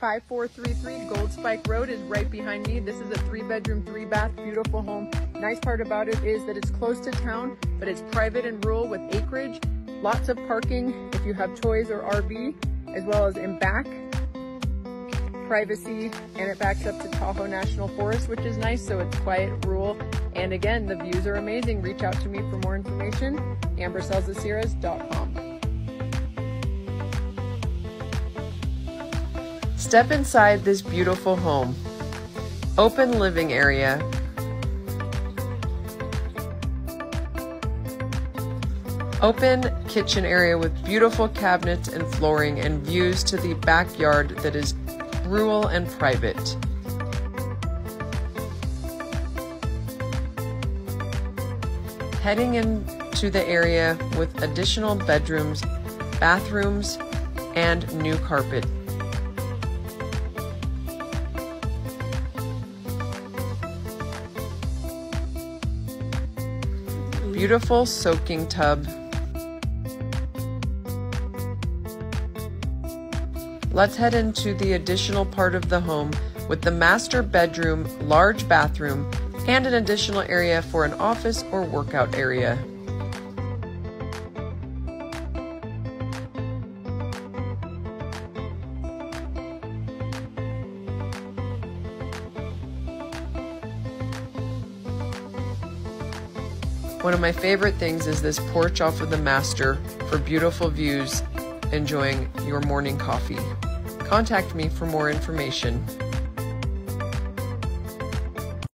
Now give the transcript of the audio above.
5433 Gold Spike Road is right behind me. This is a three bedroom, three bath, beautiful home. Nice part about it is that it's close to town, but it's private and rural with acreage. Lots of parking if you have toys or RV, as well as in back. Privacy, and it backs up to Tahoe National Forest, which is nice, so it's quiet, rural. And again, the views are amazing. Reach out to me for more information. AmberSellsTheSierras.com. Step inside this beautiful home. Open living area. Open kitchen area with beautiful cabinets and flooring and views to the backyard that is rural and private. Heading into the area with additional bedrooms, bathrooms, and new carpet. Beautiful soaking tub. Let's head into the additional part of the home with the master bedroom, large bathroom, and an additional area for an office or workout area. One of my favorite things is this porch off of the master for beautiful views, enjoying your morning coffee. Contact me for more information.